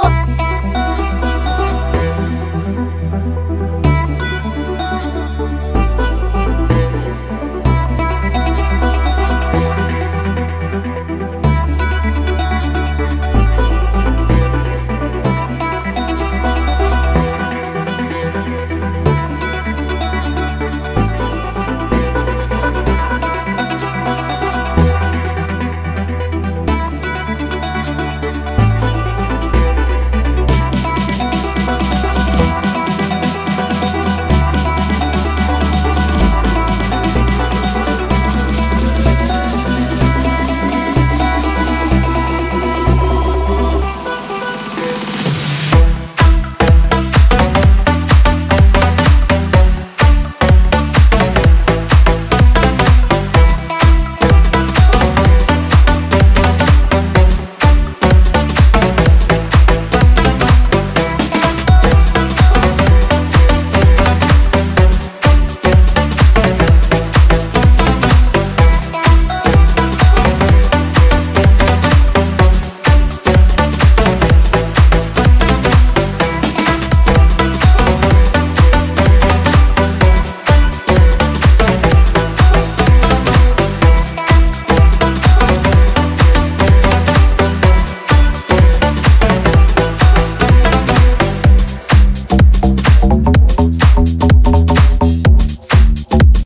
Oh.